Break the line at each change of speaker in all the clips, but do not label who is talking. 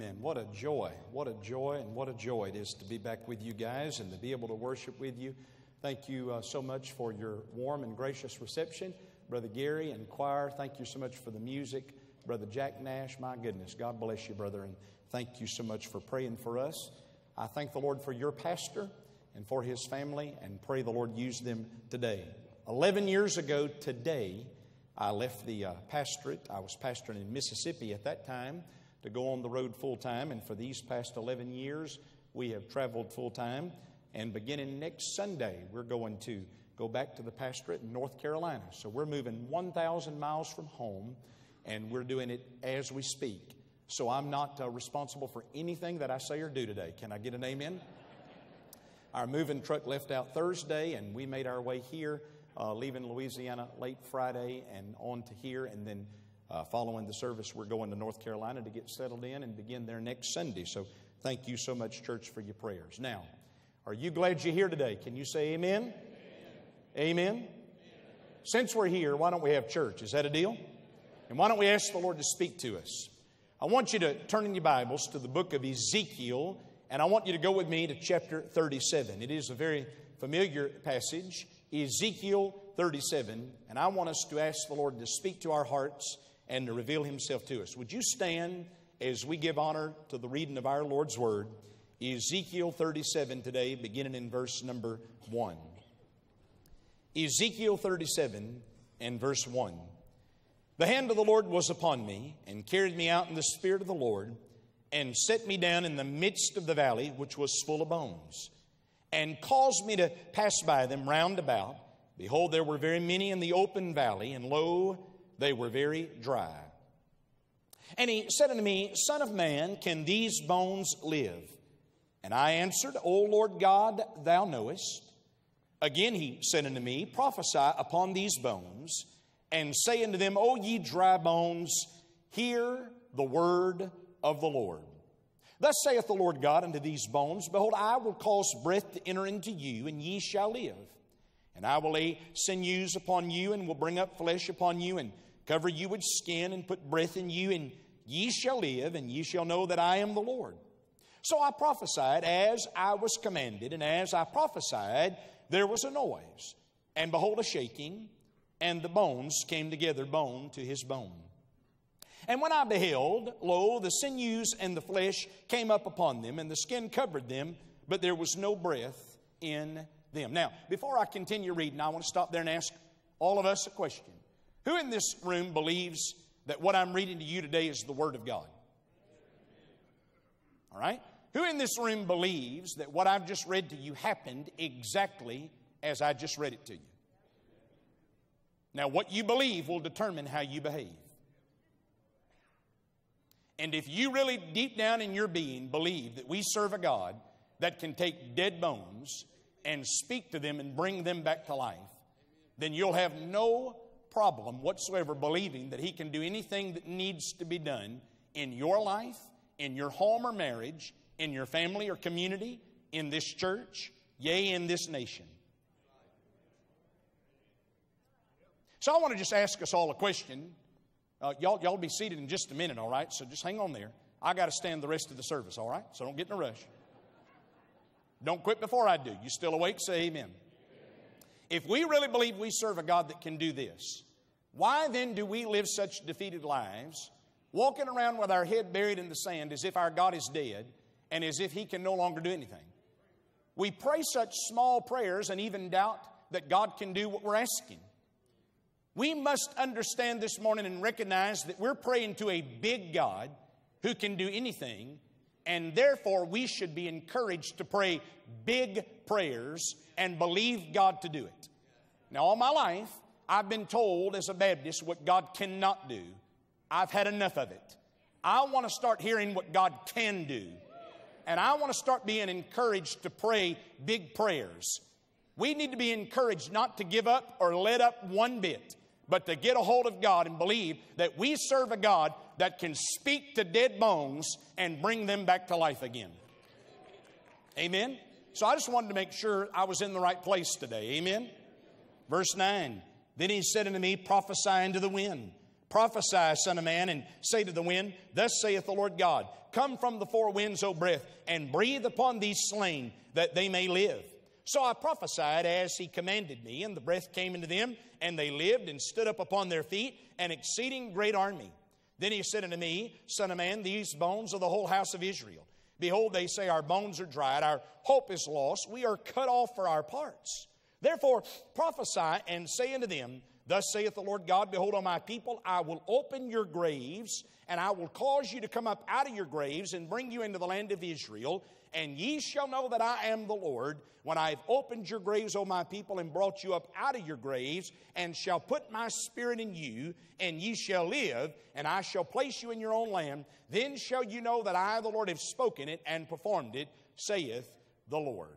Amen. What a joy. What a joy and what a joy it is to be back with you guys and to be able to worship with you. Thank you uh, so much for your warm and gracious reception. Brother Gary and choir, thank you so much for the music. Brother Jack Nash, my goodness, God bless you, brother, and thank you so much for praying for us. I thank the Lord for your pastor and for his family and pray the Lord use them today. 11 years ago today, I left the uh, pastorate. I was pastoring in Mississippi at that time to go on the road full time. And for these past 11 years, we have traveled full time. And beginning next Sunday, we're going to go back to the pastorate in North Carolina. So we're moving 1,000 miles from home, and we're doing it as we speak. So I'm not uh, responsible for anything that I say or do today. Can I get an amen? Our moving truck left out Thursday, and we made our way here, uh, leaving Louisiana late Friday and on to here, and then uh, following the service, we're going to North Carolina to get settled in and begin there next Sunday. So thank you so much, church, for your prayers. Now, are you glad you're here today? Can you say amen? Amen. amen? Since we're here, why don't we have church? Is that a deal? And why don't we ask the Lord to speak to us? I want you to turn in your Bibles to the book of Ezekiel, and I want you to go with me to chapter 37. It is a very familiar passage, Ezekiel 37, and I want us to ask the Lord to speak to our hearts and to reveal himself to us. Would you stand as we give honor to the reading of our Lord's Word? Ezekiel 37 today, beginning in verse number 1. Ezekiel 37 and verse 1. The hand of the Lord was upon me, and carried me out in the Spirit of the Lord, and set me down in the midst of the valley, which was full of bones, and caused me to pass by them round about. Behold, there were very many in the open valley, and lo, they were very dry. And he said unto me, Son of man, can these bones live? And I answered, O Lord God, thou knowest. Again he said unto me, Prophesy upon these bones, and say unto them, O ye dry bones, hear the word of the Lord. Thus saith the Lord God unto these bones, Behold, I will cause breath to enter into you, and ye shall live. And I will lay sinews upon you, and will bring up flesh upon you, and cover you with skin and put breath in you, and ye shall live, and ye shall know that I am the Lord. So I prophesied as I was commanded, and as I prophesied, there was a noise, and behold, a shaking, and the bones came together, bone to his bone. And when I beheld, lo, the sinews and the flesh came up upon them, and the skin covered them, but there was no breath in them. Now, before I continue reading, I want to stop there and ask all of us a question. Who in this room believes that what I'm reading to you today is the Word of God? All right? Who in this room believes that what I've just read to you happened exactly as I just read it to you? Now, what you believe will determine how you behave. And if you really, deep down in your being, believe that we serve a God that can take dead bones and speak to them and bring them back to life, then you'll have no problem whatsoever believing that He can do anything that needs to be done in your life, in your home or marriage, in your family or community, in this church, yea, in this nation. So I want to just ask us all a question. Uh, y'all, y'all be seated in just a minute, all right? So just hang on there. I got to stand the rest of the service, all right? So don't get in a rush. Don't quit before I do. You still awake? Say amen. If we really believe we serve a God that can do this, why then do we live such defeated lives, walking around with our head buried in the sand as if our God is dead and as if He can no longer do anything? We pray such small prayers and even doubt that God can do what we're asking. We must understand this morning and recognize that we're praying to a big God who can do anything, and therefore we should be encouraged to pray big prayers and believe God to do it. Now, all my life, I've been told as a Baptist what God cannot do. I've had enough of it. I want to start hearing what God can do. And I want to start being encouraged to pray big prayers. We need to be encouraged not to give up or let up one bit, but to get a hold of God and believe that we serve a God that can speak to dead bones and bring them back to life again. Amen? So I just wanted to make sure I was in the right place today. Amen? Verse 9 Then he said unto me, Prophesy unto the wind, Prophesy, son of man, and say to the wind, Thus saith the Lord God, Come from the four winds, O breath, and breathe upon these slain, that they may live. So I prophesied as he commanded me, and the breath came into them, and they lived and stood up upon their feet, an exceeding great army. Then he said unto me, Son of man, these bones are the whole house of Israel. Behold, they say, Our bones are dried, our hope is lost, we are cut off for our parts. Therefore prophesy and say unto them, Thus saith the Lord God, Behold, on my people, I will open your graves, and I will cause you to come up out of your graves and bring you into the land of Israel. And ye shall know that I am the Lord when I have opened your graves, O my people, and brought you up out of your graves, and shall put my spirit in you, and ye shall live, and I shall place you in your own land. Then shall you know that I, the Lord, have spoken it and performed it, saith the Lord.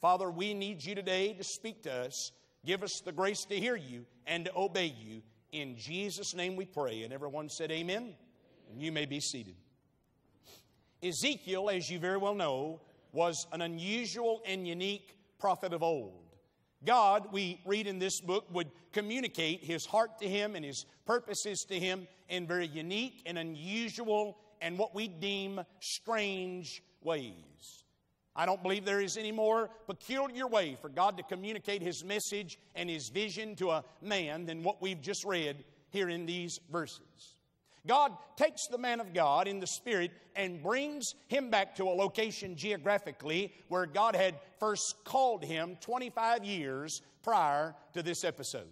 Father, we need you today to speak to us. Give us the grace to hear you and to obey you. In Jesus' name we pray. And everyone said, Amen. And you may be seated. Ezekiel, as you very well know, was an unusual and unique prophet of old. God, we read in this book, would communicate his heart to him and his purposes to him in very unique and unusual and what we deem strange ways. I don't believe there is any more peculiar way for God to communicate his message and his vision to a man than what we've just read here in these verses. God takes the man of God in the Spirit and brings him back to a location geographically where God had first called him 25 years prior to this episode.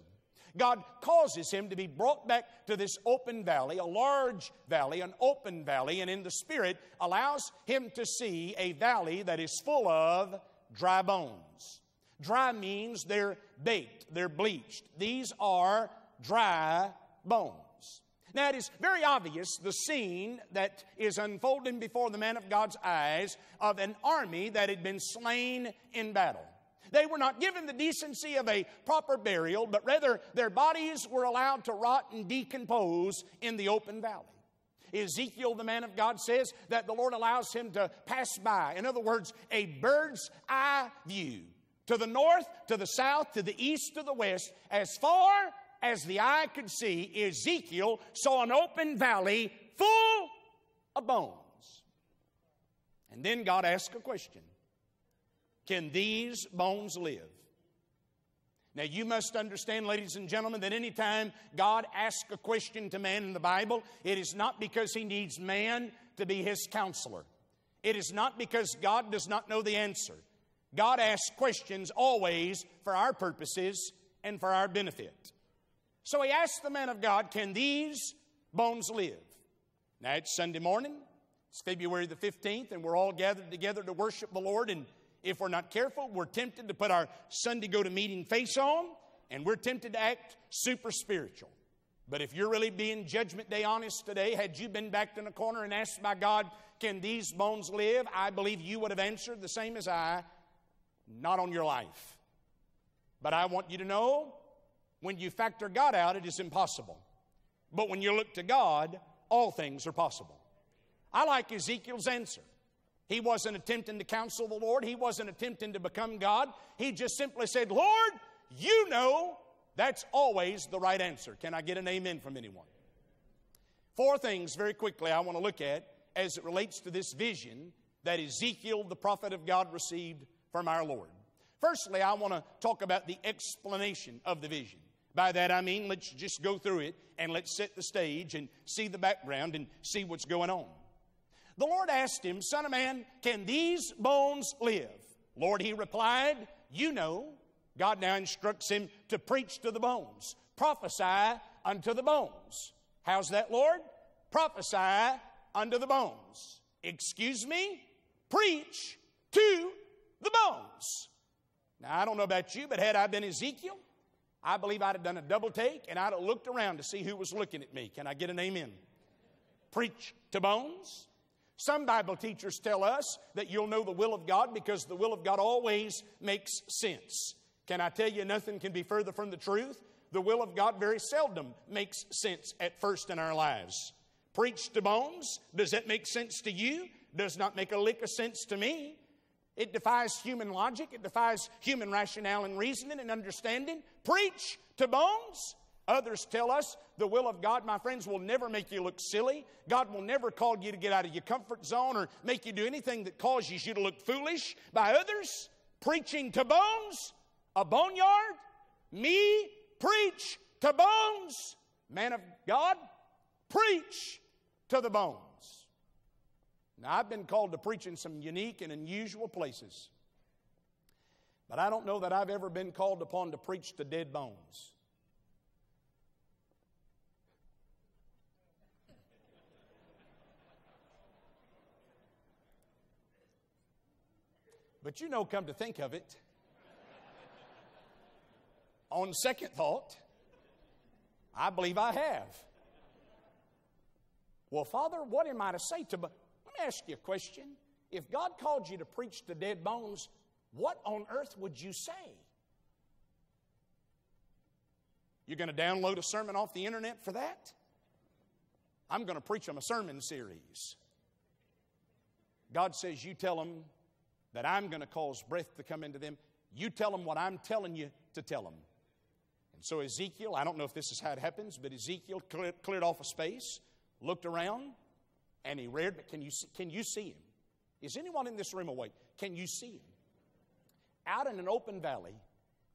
God causes him to be brought back to this open valley, a large valley, an open valley, and in the Spirit allows him to see a valley that is full of dry bones. Dry means they're baked, they're bleached. These are dry bones. Now, it is very obvious the scene that is unfolding before the man of God's eyes of an army that had been slain in battle. They were not given the decency of a proper burial, but rather their bodies were allowed to rot and decompose in the open valley. Ezekiel, the man of God, says that the Lord allows him to pass by. In other words, a bird's eye view to the north, to the south, to the east, to the west, as far as the eye could see, Ezekiel saw an open valley full of bones. And then God asked a question Can these bones live? Now, you must understand, ladies and gentlemen, that anytime God asks a question to man in the Bible, it is not because he needs man to be his counselor. It is not because God does not know the answer. God asks questions always for our purposes and for our benefit. So he asked the man of God, Can these bones live? Now it's Sunday morning. It's February the 15th, and we're all gathered together to worship the Lord. And if we're not careful, we're tempted to put our Sunday go to meeting face on, and we're tempted to act super spiritual. But if you're really being Judgment Day honest today, had you been backed in a corner and asked by God, Can these bones live? I believe you would have answered the same as I, not on your life. But I want you to know when you factor God out, it is impossible. But when you look to God, all things are possible. I like Ezekiel's answer. He wasn't attempting to counsel the Lord, he wasn't attempting to become God. He just simply said, Lord, you know that's always the right answer. Can I get an amen from anyone? Four things very quickly I want to look at as it relates to this vision that Ezekiel, the prophet of God, received from our Lord. Firstly, I want to talk about the explanation of the vision. By that I mean, let's just go through it and let's set the stage and see the background and see what's going on. The Lord asked him, Son of man, can these bones live? Lord, he replied, You know. God now instructs him to preach to the bones, prophesy unto the bones. How's that, Lord? Prophesy unto the bones. Excuse me? Preach to the bones. Now, I don't know about you, but had I been Ezekiel, I believe I'd have done a double take and I'd have looked around to see who was looking at me. Can I get an amen? Preach to bones. Some Bible teachers tell us that you'll know the will of God because the will of God always makes sense. Can I tell you, nothing can be further from the truth? The will of God very seldom makes sense at first in our lives. Preach to bones. Does that make sense to you? Does not make a lick of sense to me. It defies human logic, it defies human rationale and reasoning and understanding. Preach to bones? Others tell us the will of God, my friends, will never make you look silly. God will never call you to get out of your comfort zone or make you do anything that causes you to look foolish. By others, preaching to bones, a boneyard, me preach to bones. Man of God, preach to the bones. Now, I've been called to preach in some unique and unusual places, but I don't know that I've ever been called upon to preach to dead bones. But you know, come to think of it, on second thought, I believe I have. Well, Father, what am I to say to? Ask you a question. If God called you to preach to dead bones, what on earth would you say? You're going to download a sermon off the internet for that? I'm going to preach them a sermon series. God says, You tell them that I'm going to cause breath to come into them. You tell them what I'm telling you to tell them. And so Ezekiel, I don't know if this is how it happens, but Ezekiel cleared off a space, looked around, and he reared, But can you, see, can you see him? Is anyone in this room awake? Can you see him? Out in an open valley,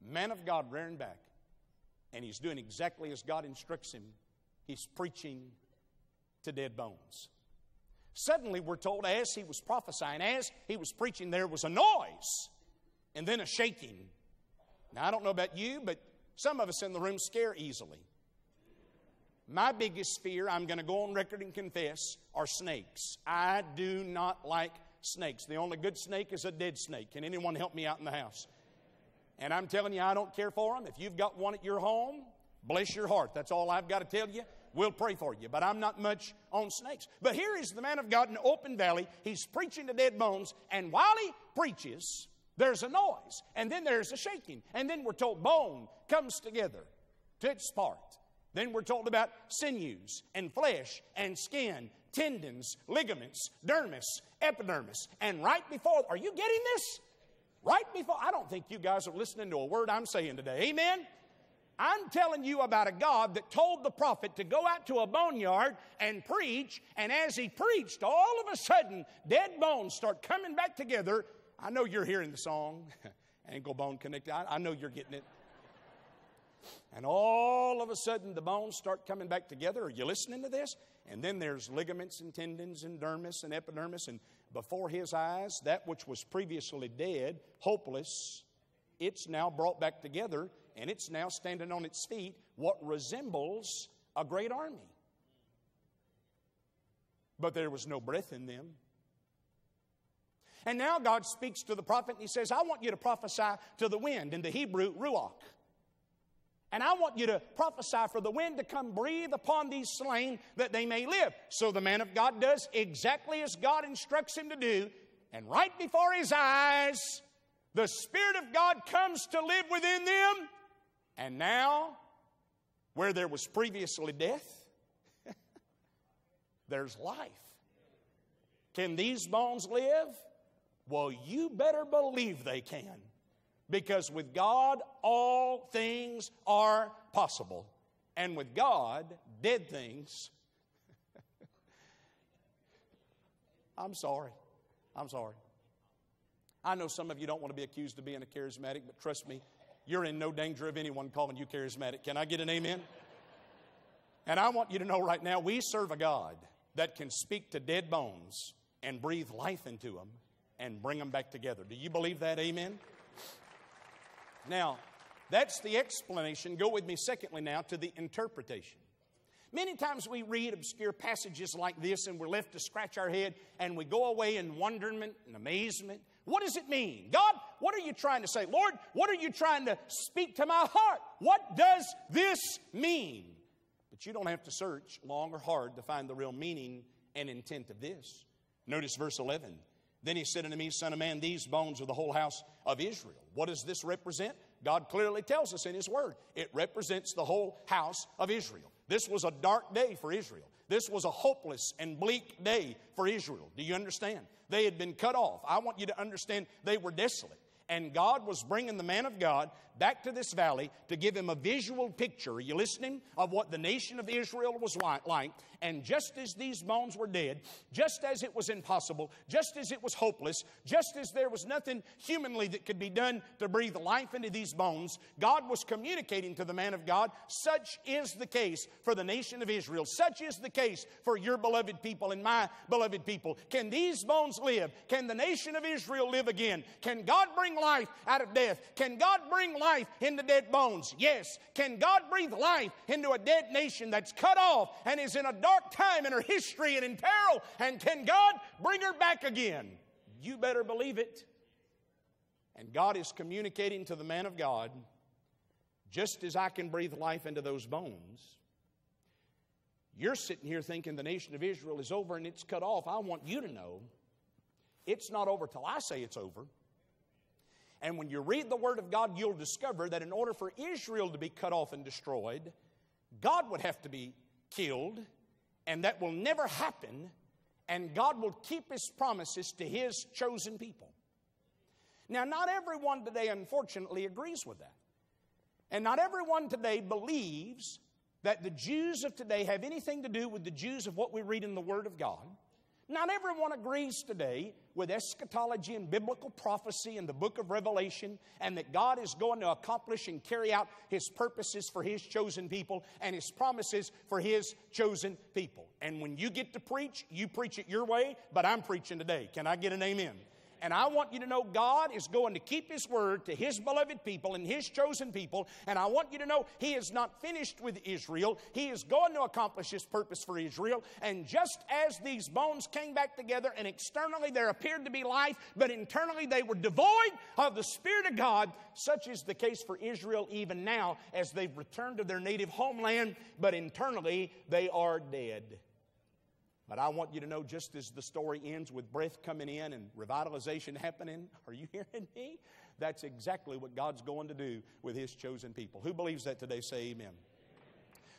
man of God rearing back, and he's doing exactly as God instructs him. He's preaching to dead bones. Suddenly, we're told, as he was prophesying, as he was preaching, there was a noise and then a shaking. Now, I don't know about you, but some of us in the room scare easily. My biggest fear, I'm going to go on record and confess, are snakes. I do not like snakes. The only good snake is a dead snake. Can anyone help me out in the house? And I'm telling you, I don't care for them. If you've got one at your home, bless your heart. That's all I've got to tell you. We'll pray for you. But I'm not much on snakes. But here is the man of God in open valley. He's preaching to dead bones. And while he preaches, there's a noise. And then there's a shaking. And then we're told bone comes together to its part. Then we're told about sinews and flesh and skin, tendons, ligaments, dermis, epidermis. And right before, are you getting this? Right before, I don't think you guys are listening to a word I'm saying today. Amen? I'm telling you about a God that told the prophet to go out to a boneyard and preach, and as he preached, all of a sudden, dead bones start coming back together. I know you're hearing the song, Ankle Bone Connected. I, I know you're getting it. And all of a sudden, the bones start coming back together. Are you listening to this? And then there's ligaments and tendons and dermis and epidermis. And before his eyes, that which was previously dead, hopeless, it's now brought back together and it's now standing on its feet, what resembles a great army. But there was no breath in them. And now God speaks to the prophet and he says, I want you to prophesy to the wind, in the Hebrew, ruach. And I want you to prophesy for the wind to come breathe upon these slain that they may live. So the man of God does exactly as God instructs him to do. And right before his eyes, the Spirit of God comes to live within them and now, where there was previously death, there's life. Can these bones live? Well, you better believe they can. Because with God, all things are possible. And with God, dead things. I'm sorry. I'm sorry. I know some of you don't want to be accused of being a charismatic, but trust me, you're in no danger of anyone calling you charismatic. Can I get an amen? And I want you to know right now, we serve a God that can speak to dead bones and breathe life into them and bring them back together. Do you believe that? Amen? Now, that's the explanation. Go with me, secondly, now to the interpretation. Many times we read obscure passages like this and we're left to scratch our head and we go away in wonderment and amazement. What does it mean? God, what are you trying to say? Lord, what are you trying to speak to my heart? What does this mean? But you don't have to search long or hard to find the real meaning and intent of this. Notice verse 11. Then he said unto me, Son of man, these bones are the whole house of Israel. What does this represent? God clearly tells us in his word. It represents the whole house of Israel. This was a dark day for Israel. This was a hopeless and bleak day for Israel. Do you understand? They had been cut off. I want you to understand they were desolate. And God was bringing the man of God back to this valley to give him a visual picture. Are you listening? Of what the nation of Israel was like. And just as these bones were dead, just as it was impossible, just as it was hopeless, just as there was nothing humanly that could be done to breathe life into these bones, God was communicating to the man of God, such is the case for the nation of Israel. Such is the case for your beloved people and my beloved people. Can these bones live? Can the nation of Israel live again? Can God bring life out of death? Can God bring life into dead bones? Yes. Can God breathe life into a dead nation that's cut off and is in a dark time in her history and in peril? And can God bring her back again? You better believe it. And God is communicating to the man of God just as I can breathe life into those bones. You're sitting here thinking the nation of Israel is over and it's cut off. I want you to know it's not over till I say it's over. And when you read the Word of God, you'll discover that in order for Israel to be cut off and destroyed, God would have to be killed, and that will never happen, and God will keep His promises to His chosen people. Now, not everyone today, unfortunately, agrees with that. And not everyone today believes that the Jews of today have anything to do with the Jews of what we read in the Word of God. Not everyone agrees today with eschatology and biblical prophecy in the book of Revelation and that God is going to accomplish and carry out His purposes for His chosen people and His promises for His chosen people. And when you get to preach, you preach it your way, but I'm preaching today. Can I get an amen? And I want you to know God is going to keep His word to His beloved people and His chosen people. And I want you to know He is not finished with Israel. He is going to accomplish His purpose for Israel. And just as these bones came back together and externally there appeared to be life, but internally they were devoid of the Spirit of God, such is the case for Israel even now as they've returned to their native homeland, but internally they are dead. But I want you to know just as the story ends with breath coming in and revitalization happening, are you hearing me? That's exactly what God's going to do with His chosen people. Who believes that today? Say amen.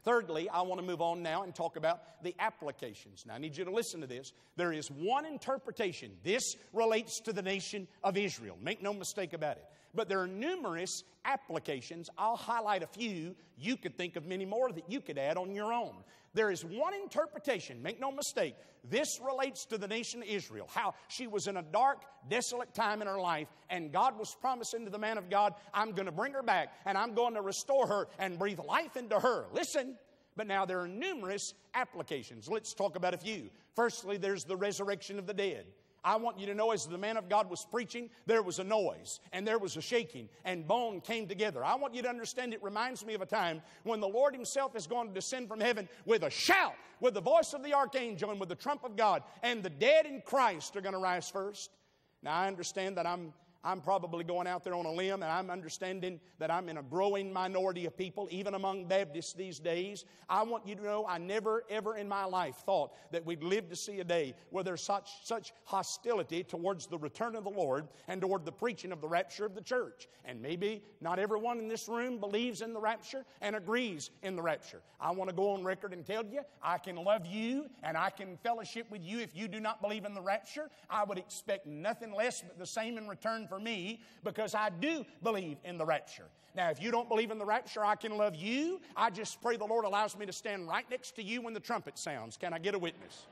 Thirdly, I want to move on now and talk about the applications. Now, I need you to listen to this. There is one interpretation. This relates to the nation of Israel. Make no mistake about it. But there are numerous applications. I'll highlight a few. You could think of many more that you could add on your own. There is one interpretation, make no mistake. This relates to the nation of Israel, how she was in a dark, desolate time in her life, and God was promising to the man of God, I'm going to bring her back, and I'm going to restore her and breathe life into her. Listen, but now there are numerous applications. Let's talk about a few. Firstly, there's the resurrection of the dead. I want you to know as the man of God was preaching, there was a noise and there was a shaking and bone came together. I want you to understand it reminds me of a time when the Lord Himself is going to descend from heaven with a shout, with the voice of the archangel and with the trump of God, and the dead in Christ are going to rise first. Now, I understand that I'm I'm probably going out there on a limb and I'm understanding that I'm in a growing minority of people, even among Baptists these days. I want you to know I never, ever in my life thought that we'd live to see a day where there's such, such hostility towards the return of the Lord and toward the preaching of the rapture of the church. And maybe not everyone in this room believes in the rapture and agrees in the rapture. I want to go on record and tell you I can love you and I can fellowship with you if you do not believe in the rapture. I would expect nothing less but the same in return for for me because I do believe in the rapture. Now, if you don't believe in the rapture, I can love you. I just pray the Lord allows me to stand right next to you when the trumpet sounds. Can I get a witness?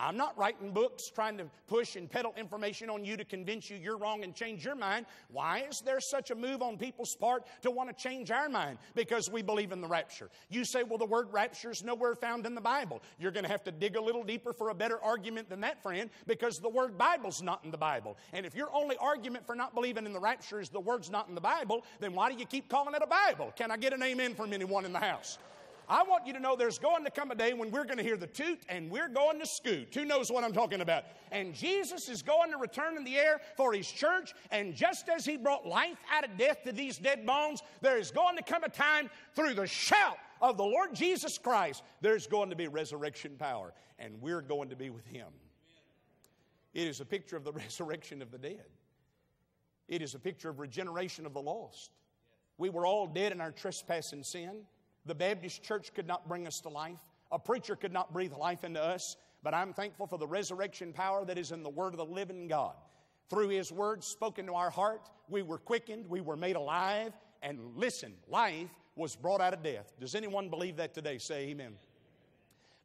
I'm not writing books trying to push and peddle information on you to convince you you're wrong and change your mind. Why is there such a move on people's part to want to change our mind? Because we believe in the rapture. You say, well, the word rapture is nowhere found in the Bible. You're going to have to dig a little deeper for a better argument than that, friend, because the word Bible's not in the Bible. And if your only argument for not believing in the rapture is the word's not in the Bible, then why do you keep calling it a Bible? Can I get an amen from anyone in the house? I want you to know there's going to come a day when we're going to hear the toot and we're going to scoot. Who knows what I'm talking about? And Jesus is going to return in the air for his church. And just as he brought life out of death to these dead bones, there is going to come a time through the shout of the Lord Jesus Christ, there's going to be resurrection power. And we're going to be with him. It is a picture of the resurrection of the dead. It is a picture of regeneration of the lost. We were all dead in our trespass and sin. The Baptist church could not bring us to life. A preacher could not breathe life into us. But I'm thankful for the resurrection power that is in the Word of the living God. Through His Word spoken to our heart, we were quickened, we were made alive, and listen, life was brought out of death. Does anyone believe that today? Say amen.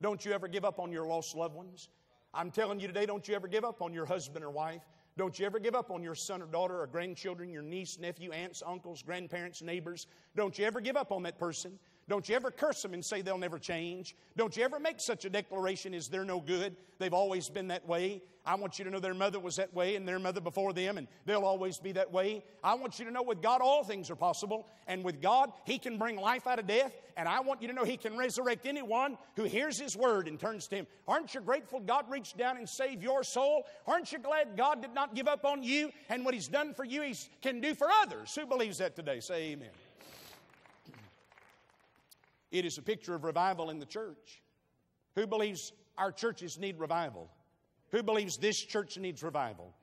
Don't you ever give up on your lost loved ones. I'm telling you today, don't you ever give up on your husband or wife. Don't you ever give up on your son or daughter or grandchildren, your niece, nephew, aunts, uncles, grandparents, neighbors. Don't you ever give up on that person. Don't you ever curse them and say they'll never change. Don't you ever make such a declaration as they're no good. They've always been that way. I want you to know their mother was that way and their mother before them, and they'll always be that way. I want you to know with God all things are possible, and with God, He can bring life out of death, and I want you to know He can resurrect anyone who hears His word and turns to Him. Aren't you grateful God reached down and saved your soul? Aren't you glad God did not give up on you, and what He's done for you, He can do for others? Who believes that today? Say amen. It is a picture of revival in the church. Who believes our churches need revival? Who believes this church needs revival?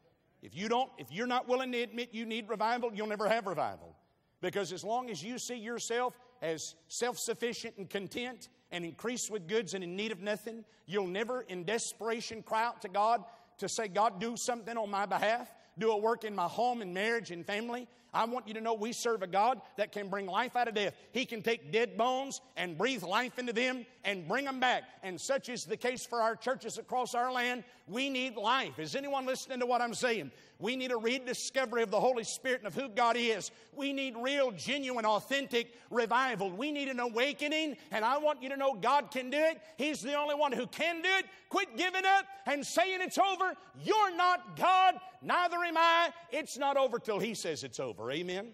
If you don't, if you're not willing to admit you need revival, you'll never have revival. Because as long as you see yourself as self sufficient and content and increased with goods and in need of nothing, you'll never in desperation cry out to God to say, God, do something on my behalf, do a work in my home and marriage and family. I want you to know we serve a God that can bring life out of death. He can take dead bones and breathe life into them and bring them back. And such is the case for our churches across our land. We need life. Is anyone listening to what I'm saying? We need a rediscovery of the Holy Spirit and of who God is. We need real, genuine, authentic revival. We need an awakening, and I want you to know God can do it. He's the only one who can do it. Quit giving up and saying it's over. You're not God, neither am I. It's not over till He says it's over. Amen.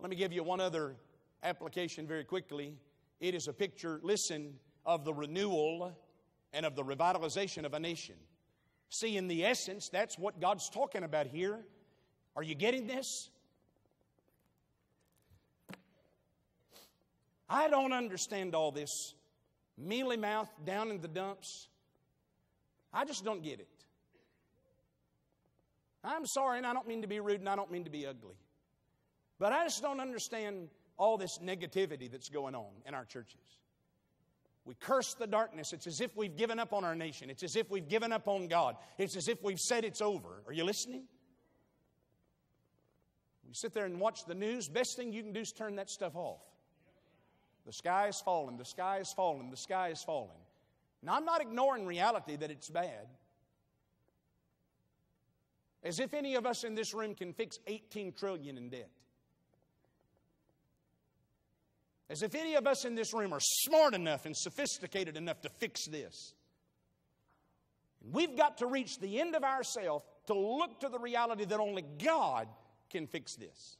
Let me give you one other application very quickly. It is a picture, listen, of the renewal and of the revitalization of a nation. See, in the essence, that's what God's talking about here. Are you getting this? I don't understand all this mealy mouth down in the dumps. I just don't get it. I'm sorry, and I don't mean to be rude, and I don't mean to be ugly. But I just don't understand all this negativity that's going on in our churches. We curse the darkness. It's as if we've given up on our nation. It's as if we've given up on God. It's as if we've said it's over. Are you listening? We sit there and watch the news, best thing you can do is turn that stuff off. The sky is falling, the sky is falling, the sky is falling. Now, I'm not ignoring reality that it's bad. As if any of us in this room can fix 18 trillion in debt. As if any of us in this room are smart enough and sophisticated enough to fix this. We've got to reach the end of ourselves to look to the reality that only God can fix this.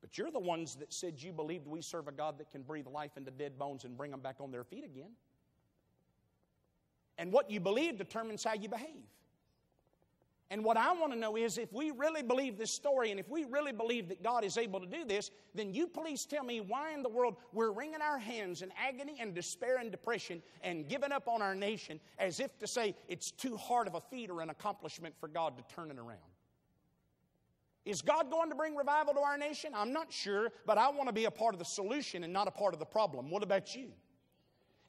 But you're the ones that said you believed we serve a God that can breathe life into dead bones and bring them back on their feet again. And what you believe determines how you behave. And what I want to know is if we really believe this story and if we really believe that God is able to do this, then you please tell me why in the world we're wringing our hands in agony and despair and depression and giving up on our nation as if to say it's too hard of a feat or an accomplishment for God to turn it around. Is God going to bring revival to our nation? I'm not sure, but I want to be a part of the solution and not a part of the problem. What about you?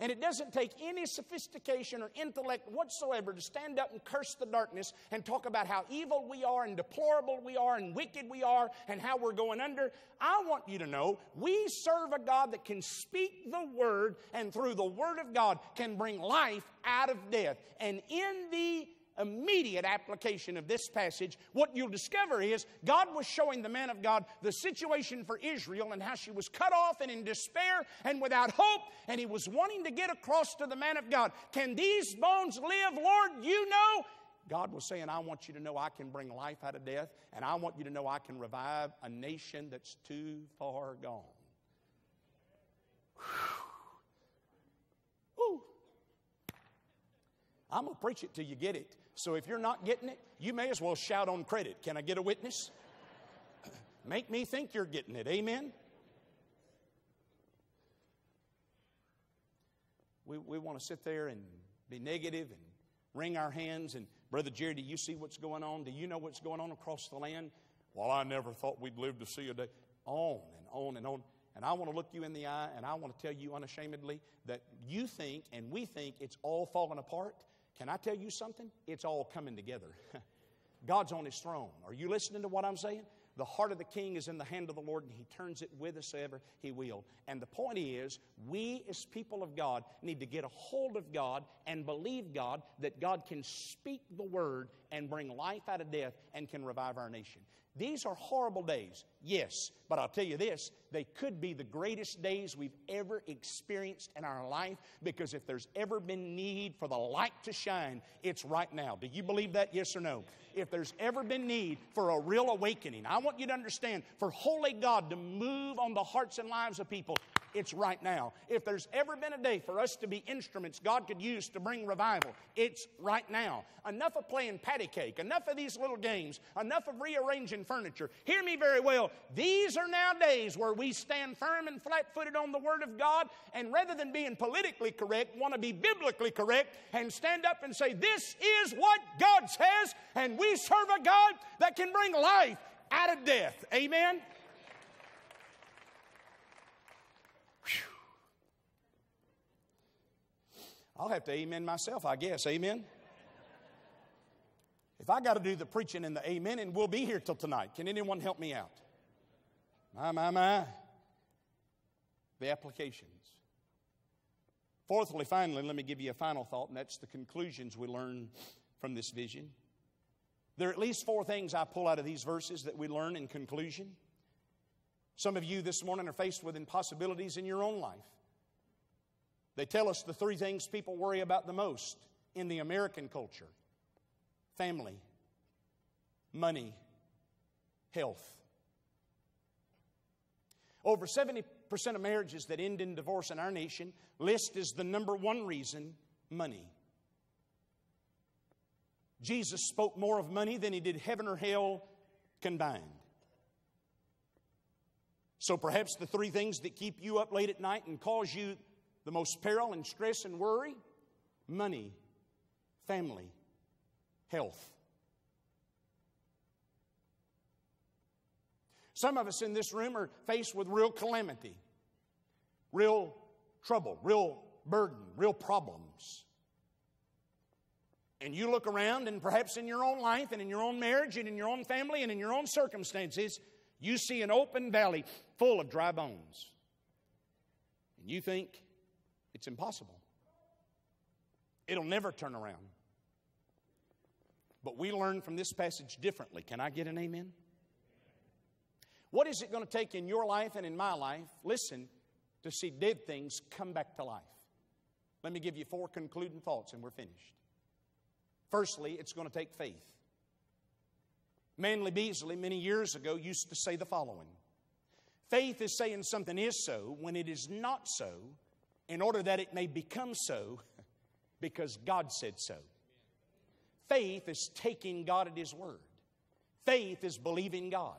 And it doesn't take any sophistication or intellect whatsoever to stand up and curse the darkness and talk about how evil we are and deplorable we are and wicked we are and how we're going under. I want you to know we serve a God that can speak the word and through the word of God can bring life out of death. And in the immediate application of this passage, what you'll discover is God was showing the man of God the situation for Israel and how she was cut off and in despair and without hope. And he was wanting to get across to the man of God Can these bones live, Lord? You know. God was saying, I want you to know I can bring life out of death, and I want you to know I can revive a nation that's too far gone. Whew. I'm going to preach it till you get it. So if you're not getting it, you may as well shout on credit. Can I get a witness? Make me think you're getting it. Amen? We, we want to sit there and be negative and wring our hands. And, Brother Jerry, do you see what's going on? Do you know what's going on across the land? Well, I never thought we'd live to see a day. On and on and on. And I want to look you in the eye and I want to tell you unashamedly that you think and we think it's all falling apart. Can I tell you something? It's all coming together. God's on his throne. Are you listening to what I'm saying? The heart of the king is in the hand of the Lord, and he turns it whithersoever he will. And the point is, we as people of God need to get a hold of God and believe God that God can speak the word and bring life out of death and can revive our nation. These are horrible days, yes, but I'll tell you this they could be the greatest days we've ever experienced in our life because if there's ever been need for the light to shine, it's right now. Do you believe that, yes or no? If there's ever been need for a real awakening, I want you to understand for holy God to move on the hearts and lives of people, it's right now. If there's ever been a day for us to be instruments God could use to bring revival, it's right now. Enough of playing patty cake, enough of these little games, enough of rearranging furniture. Hear me very well. These are now days where we stand firm and flat footed on the Word of God, and rather than being politically correct, want to be biblically correct and stand up and say, This is what God says, and we serve a God that can bring life out of death. Amen? I'll have to amen myself, I guess. Amen. If I got to do the preaching and the amen, and we'll be here till tonight. Can anyone help me out? My, my, my. The applications. Fourthly, finally, let me give you a final thought, and that's the conclusions we learn from this vision. There are at least four things I pull out of these verses that we learn in conclusion. Some of you this morning are faced with impossibilities in your own life. They tell us the three things people worry about the most in the American culture family, money, health. Over 70% of marriages that end in divorce in our nation list as the number one reason money. Jesus spoke more of money than he did heaven or hell combined. So perhaps the three things that keep you up late at night and cause you the most peril and stress and worry money, family, health. Some of us in this room are faced with real calamity, real trouble, real burden, real problems. And you look around, and perhaps in your own life, and in your own marriage, and in your own family, and in your own circumstances, you see an open valley full of dry bones. And you think, it's impossible. It'll never turn around. But we learn from this passage differently. Can I get an amen? What is it going to take in your life and in my life, listen, to see dead things come back to life? Let me give you four concluding thoughts and we're finished. Firstly, it's going to take faith. Manley Beasley, many years ago, used to say the following Faith is saying something is so when it is not so, in order that it may become so because God said so. Faith is taking God at His word. Faith is believing God.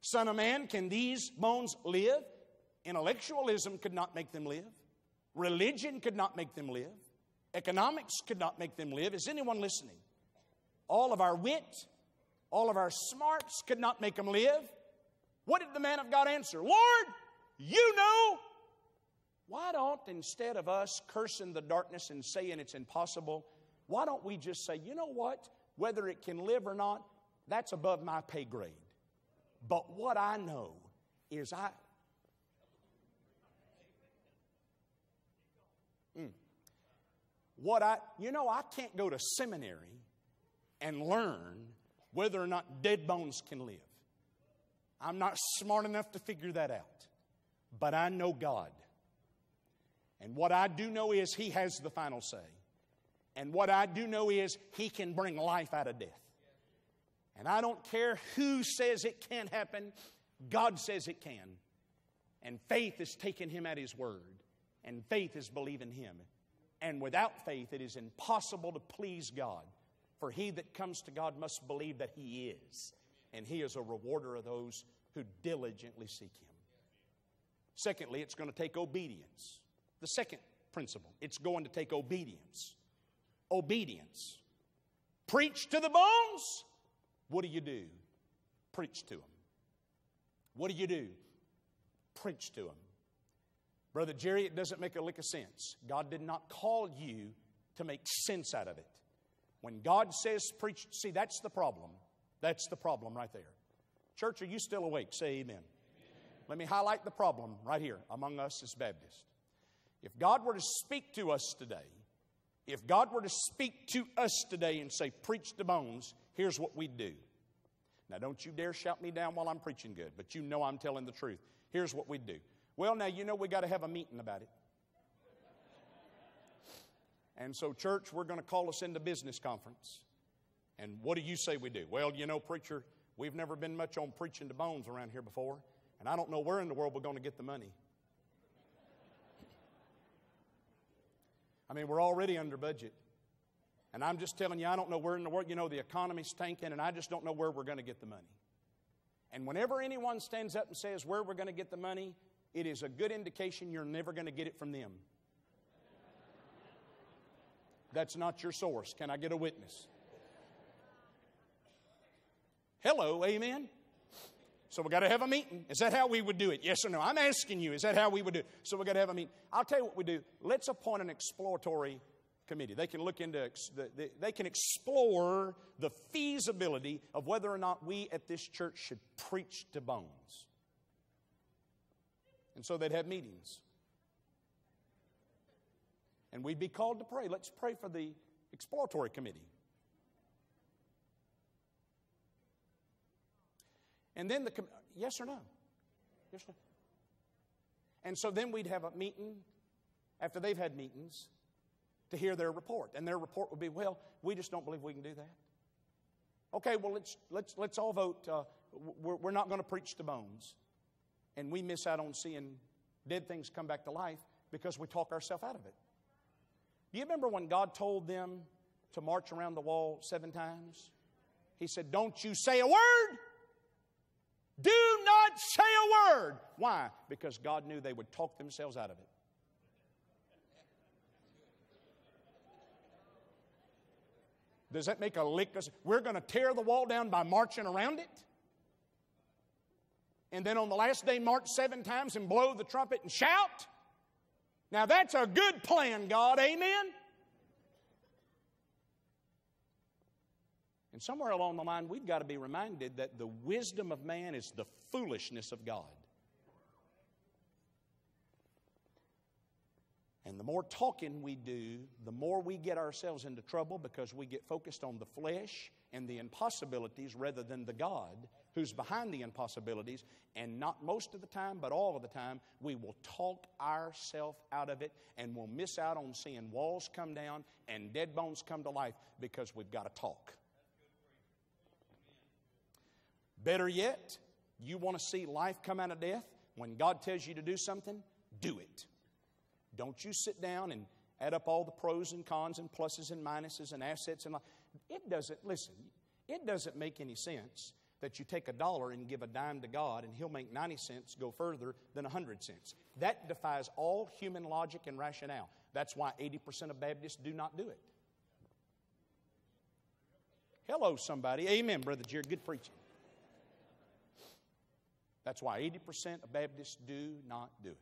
Son of man, can these bones live? Intellectualism could not make them live. Religion could not make them live. Economics could not make them live. Is anyone listening? All of our wit, all of our smarts could not make them live. What did the man of God answer? Lord, you know why don't, instead of us cursing the darkness and saying it's impossible, why don't we just say, you know what? Whether it can live or not, that's above my pay grade. But what I know is I. Mm. What I, you know, I can't go to seminary and learn whether or not dead bones can live. I'm not smart enough to figure that out. But I know God. And what I do know is He has the final say. And what I do know is He can bring life out of death. And I don't care who says it can't happen, God says it can. And faith is taking Him at His word, and faith is believing Him. And without faith, it is impossible to please God. For he that comes to God must believe that He is, and He is a rewarder of those who diligently seek Him. Secondly, it's going to take obedience. The second principle it's going to take obedience. Obedience. Preach to the bones. What do you do? Preach to them. What do you do? Preach to them. Brother Jerry, it doesn't make a lick of sense. God did not call you to make sense out of it. When God says preach, see, that's the problem. That's the problem right there. Church, are you still awake? Say amen. amen. Let me highlight the problem right here among us as Baptists. If God were to speak to us today, if God were to speak to us today and say, preach the bones, here's what we'd do. Now, don't you dare shout me down while I'm preaching good, but you know I'm telling the truth. Here's what we'd do. Well, now, you know we got to have a meeting about it. And so, church, we're going to call us into business conference. And what do you say we do? Well, you know, preacher, we've never been much on preaching to bones around here before, and I don't know where in the world we're going to get the money. I mean, we're already under budget. And I'm just telling you, I don't know where in the world, you know, the economy's tanking, and I just don't know where we're going to get the money. And whenever anyone stands up and says where we're going to get the money, it is a good indication you're never going to get it from them. That's not your source. Can I get a witness? Hello, amen? So we got to have a meeting. Is that how we would do it? Yes or no? I'm asking you, is that how we would do it? So we got to have a meeting. I'll tell you what we do. Let's appoint an exploratory committee. They can look into, they can explore the feasibility of whether or not we at this church should preach to bones. And so they'd have meetings. And we'd be called to pray. Let's pray for the exploratory committee. And then the, yes or no? Yes or no? And so then we'd have a meeting after they've had meetings to hear their report. And their report would be, well, we just don't believe we can do that. Okay, well, let's, let's, let's all vote. Uh, we're, we're not going to preach to bones. And we miss out on seeing dead things come back to life because we talk ourselves out of it. Do you remember when God told them to march around the wall seven times? He said, Don't you say a word. Do not say a word. Why? Because God knew they would talk themselves out of it. Does that make a lick? We're going to tear the wall down by marching around it? And then on the last day, march seven times and blow the trumpet and shout? Now that's a good plan, God. Amen? And somewhere along the line, we've got to be reminded that the wisdom of man is the foolishness of God. And the more talking we do, the more we get ourselves into trouble because we get focused on the flesh and the impossibilities rather than the God who's behind the impossibilities. And not most of the time, but all of the time, we will talk ourselves out of it and we'll miss out on seeing walls come down and dead bones come to life because we've got to talk. Better yet, you want to see life come out of death? When God tells you to do something, do it. Don't you sit down and add up all the pros and cons and pluses and minuses and assets and it doesn't listen it doesn't make any sense that you take a dollar and give a dime to god and he'll make 90 cents go further than 100 cents. That defies all human logic and rationale. That's why 80% of baptists do not do it. Hello somebody. Amen brother jared. Good preaching that's why 80% of baptists do not do it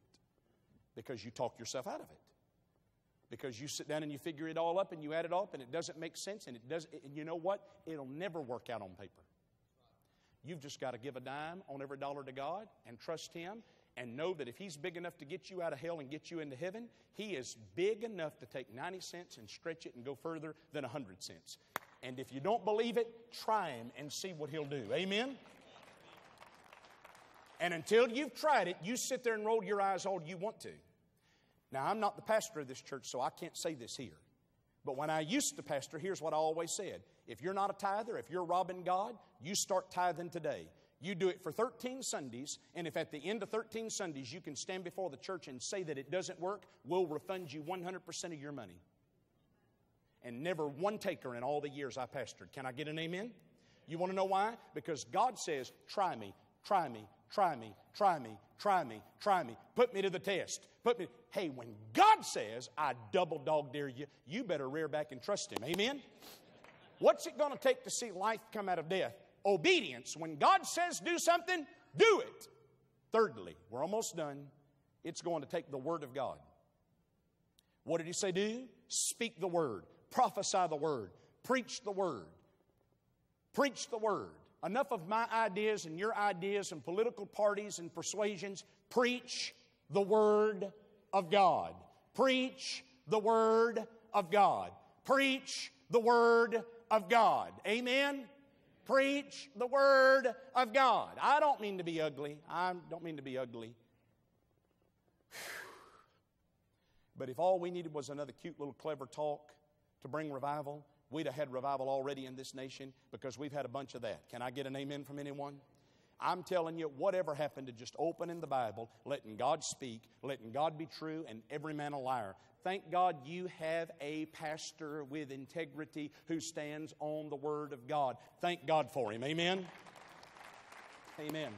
because you talk yourself out of it. Because you sit down and you figure it all up and you add it up and it doesn't make sense and it does and you know what? It'll never work out on paper. You've just got to give a dime on every dollar to God and trust Him and know that if He's big enough to get you out of hell and get you into heaven, He is big enough to take 90 cents and stretch it and go further than 100 cents. And if you don't believe it, try Him and see what He'll do. Amen? And until you've tried it, you sit there and roll your eyes all you want to. Now, I'm not the pastor of this church, so I can't say this here. But when I used to pastor, here's what I always said if you're not a tither, if you're robbing God, you start tithing today. You do it for 13 Sundays, and if at the end of 13 Sundays you can stand before the church and say that it doesn't work, we'll refund you 100% of your money. And never one taker in all the years I pastored. Can I get an amen? You want to know why? Because God says, try me, try me, try me, try me, try me, try me. Put me to the test. Put me. Hey, when God says, I double dog dare you, you better rear back and trust Him. Amen? What's it going to take to see life come out of death? Obedience. When God says do something, do it. Thirdly, we're almost done. It's going to take the Word of God. What did He say do? Speak the Word, prophesy the Word, Preach the Word. Preach the Word. Enough of my ideas and your ideas and political parties and persuasions. Preach the Word of God. Preach the Word of God. Preach the Word of God. Amen? Preach the Word of God. I don't mean to be ugly. I don't mean to be ugly. But if all we needed was another cute little clever talk to bring revival, we'd have had revival already in this nation because we've had a bunch of that. Can I get an amen from anyone? I'm telling you, whatever happened to just opening the Bible, letting God speak, letting God be true, and every man a liar. Thank God you have a pastor with integrity who stands on the Word of God. Thank God for him. Amen? Amen.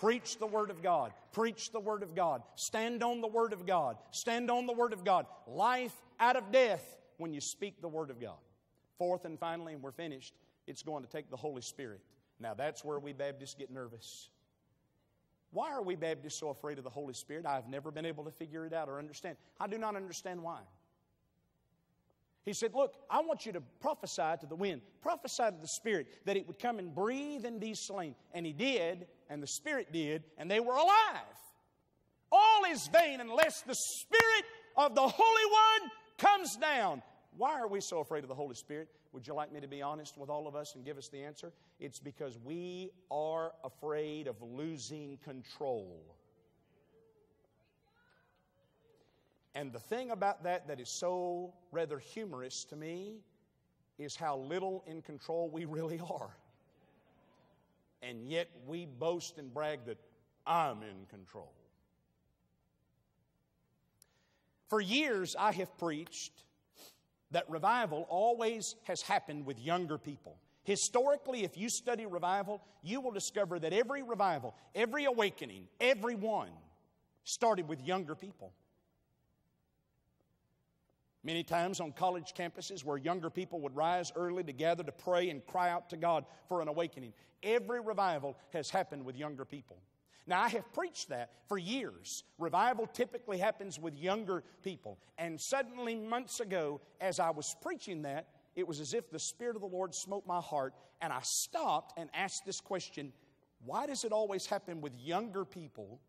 Preach the Word of God. Preach the Word of God. Stand on the Word of God. Stand on the Word of God. Life out of death when you speak the Word of God. Fourth and finally, and we're finished, it's going to take the Holy Spirit. Now, that's where we Baptists get nervous. Why are we Baptists so afraid of the Holy Spirit? I've never been able to figure it out or understand. I do not understand why. He said, Look, I want you to prophesy to the wind, prophesy to the Spirit that it would come and breathe in these slain. And he did, and the Spirit did, and they were alive. All is vain unless the Spirit of the Holy One comes down. Why are we so afraid of the Holy Spirit? Would you like me to be honest with all of us and give us the answer? It's because we are afraid of losing control. And the thing about that that is so rather humorous to me is how little in control we really are. And yet we boast and brag that I'm in control. For years, I have preached that revival always has happened with younger people. Historically, if you study revival, you will discover that every revival, every awakening, every one started with younger people. Many times on college campuses where younger people would rise early to gather to pray and cry out to God for an awakening. Every revival has happened with younger people. Now, I have preached that for years. Revival typically happens with younger people. And suddenly, months ago, as I was preaching that, it was as if the Spirit of the Lord smote my heart, and I stopped and asked this question Why does it always happen with younger people?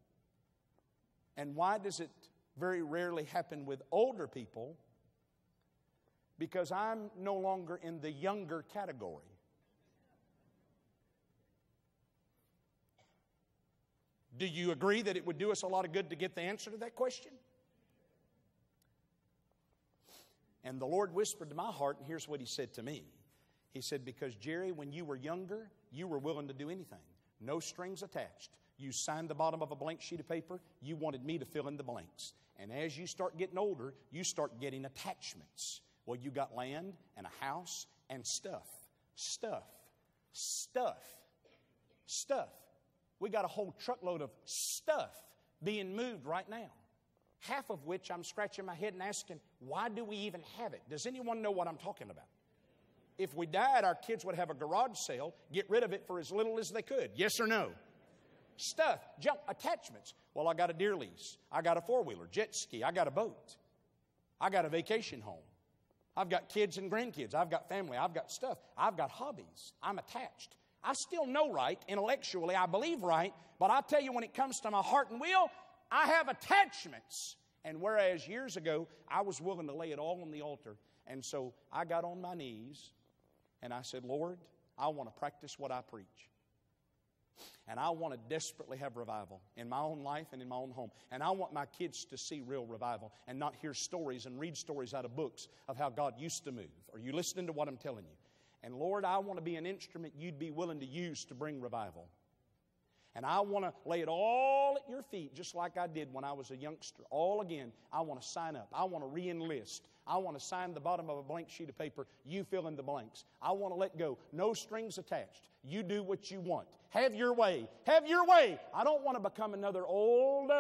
And why does it very rarely happen with older people? because I'm no longer in the younger category. Do you agree that it would do us a lot of good to get the answer to that question? And the Lord whispered to my heart, and here's what He said to me. He said, Because, Jerry, when you were younger, you were willing to do anything, no strings attached. You signed the bottom of a blank sheet of paper, you wanted me to fill in the blanks. And as you start getting older, you start getting attachments. Well, you got land and a house and stuff. Stuff. Stuff. Stuff. We got a whole truckload of stuff being moved right now. Half of which I'm scratching my head and asking, why do we even have it? Does anyone know what I'm talking about? If we died, our kids would have a garage sale, get rid of it for as little as they could. Yes or no? Stuff, junk, attachments. Well, I got a deer lease. I got a four wheeler, jet ski. I got a boat. I got a vacation home. I've got kids and grandkids. I've got family. I've got stuff. I've got hobbies. I'm attached. I still know right intellectually. I believe right. But I tell you, when it comes to my heart and will, I have attachments. And whereas years ago, I was willing to lay it all on the altar. And so I got on my knees and I said, Lord, I want to practice what I preach. And I want to desperately have revival in my own life and in my own home. And I want my kids to see real revival and not hear stories and read stories out of books of how God used to move. Are you listening to what I'm telling you? And Lord, I want to be an instrument you'd be willing to use to bring revival. And I want to lay it all at your feet, just like I did when I was a youngster. All again, I want to sign up. I want to re enlist. I want to sign the bottom of a blank sheet of paper. You fill in the blanks. I want to let go. No strings attached. You do what you want. Have your way. Have your way. I don't want to become another old,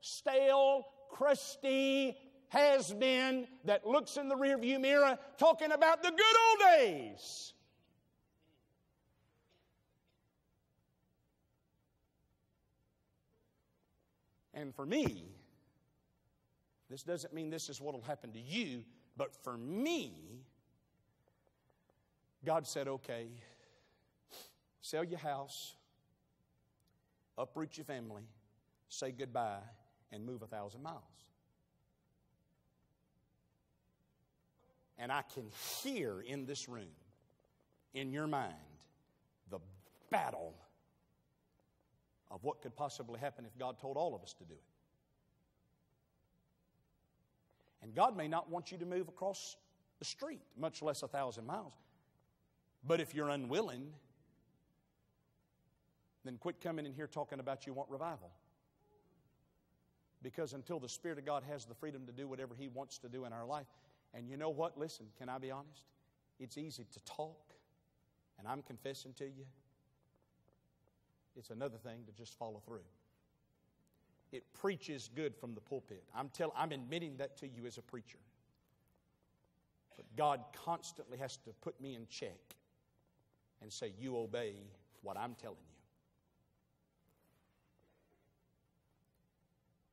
stale, crusty has been that looks in the rearview mirror talking about the good old days. And for me, this doesn't mean this is what will happen to you, but for me, God said, okay, sell your house, uproot your family, say goodbye, and move a thousand miles. And I can hear in this room, in your mind, the battle of what could possibly happen if God told all of us to do it. And God may not want you to move across the street, much less a thousand miles. But if you're unwilling, then quit coming in here talking about you want revival. Because until the Spirit of God has the freedom to do whatever He wants to do in our life, and you know what? Listen, can I be honest? It's easy to talk, and I'm confessing to you. It's another thing to just follow through. It preaches good from the pulpit. I'm, tell, I'm admitting that to you as a preacher. But God constantly has to put me in check and say, You obey what I'm telling you.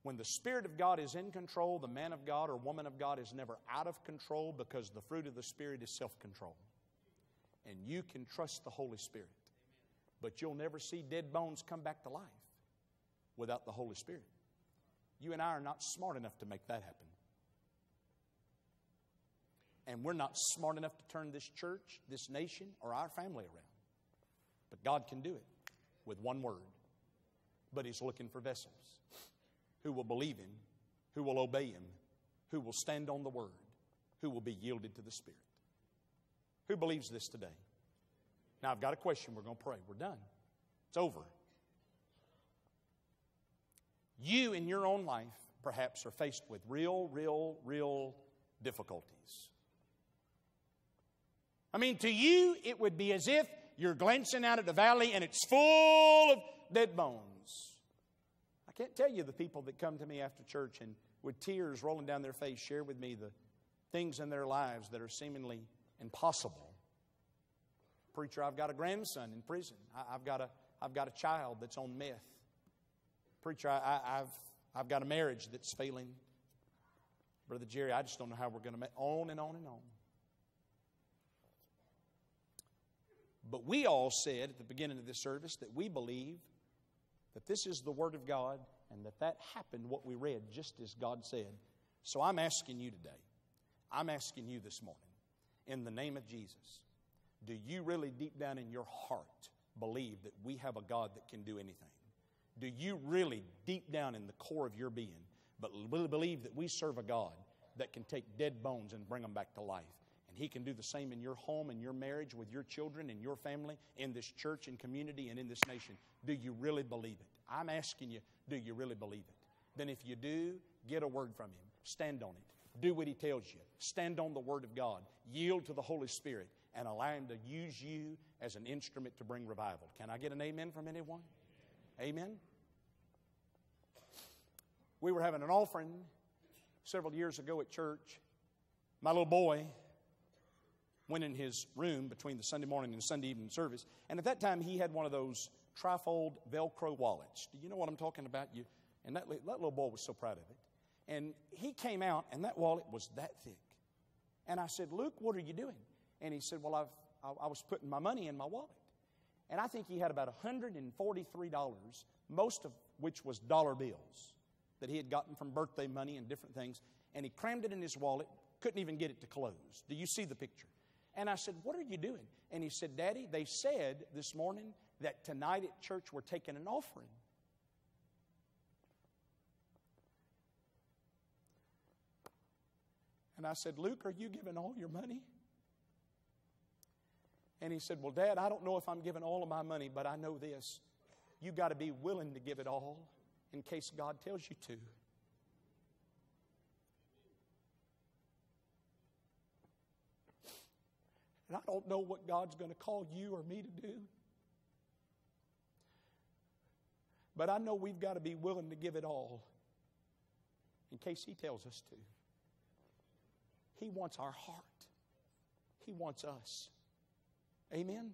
When the Spirit of God is in control, the man of God or woman of God is never out of control because the fruit of the Spirit is self control. And you can trust the Holy Spirit. But you'll never see dead bones come back to life without the Holy Spirit. You and I are not smart enough to make that happen. And we're not smart enough to turn this church, this nation, or our family around. But God can do it with one word. But He's looking for vessels who will believe Him, who will obey Him, who will stand on the Word, who will be yielded to the Spirit. Who believes this today? Now, I've got a question. We're going to pray. We're done. It's over. You in your own life, perhaps, are faced with real, real, real difficulties. I mean, to you, it would be as if you're glancing out at the valley and it's full of dead bones. I can't tell you the people that come to me after church and with tears rolling down their face share with me the things in their lives that are seemingly impossible. Preacher, I've got a grandson in prison. I've got a, I've got a child that's on meth. Preacher, I, have I've got a marriage that's failing. Brother Jerry, I just don't know how we're going to make on and on and on. But we all said at the beginning of this service that we believe that this is the Word of God and that that happened what we read just as God said. So I'm asking you today, I'm asking you this morning, in the name of Jesus, do you really deep down in your heart believe that we have a God that can do anything? Do you really, deep down in the core of your being, but believe that we serve a God that can take dead bones and bring them back to life? He can do the same in your home, in your marriage, with your children, in your family, in this church and community, and in this nation. Do you really believe it? I'm asking you, do you really believe it? Then, if you do, get a word from Him. Stand on it. Do what He tells you. Stand on the Word of God. Yield to the Holy Spirit and allow Him to use you as an instrument to bring revival. Can I get an amen from anyone? Amen. We were having an offering several years ago at church. My little boy went in his room between the Sunday morning and Sunday evening service, and at that time he had one of those trifold Velcro wallets. Do you know what I'm talking about? You and that, that little boy was so proud of it. And he came out, and that wallet was that thick. And I said, Luke, what are you doing? And he said, Well, I've, I, I was putting my money in my wallet. And I think he had about $143, most of which was dollar bills that he had gotten from birthday money and different things, and he crammed it in his wallet, couldn't even get it to close. Do you see the picture? And I said, What are you doing? And he said, Daddy, they said this morning that tonight at church we're taking an offering. And I said, Luke, are you giving all your money? And he said, Well, Dad, I don't know if I'm giving all of my money, but I know this. You got to be willing to give it all in case God tells you to. And I don't know what God's going to call you or me to do. But I know we've got to be willing to give it all in case He tells us to. He wants our heart, He wants us. Amen?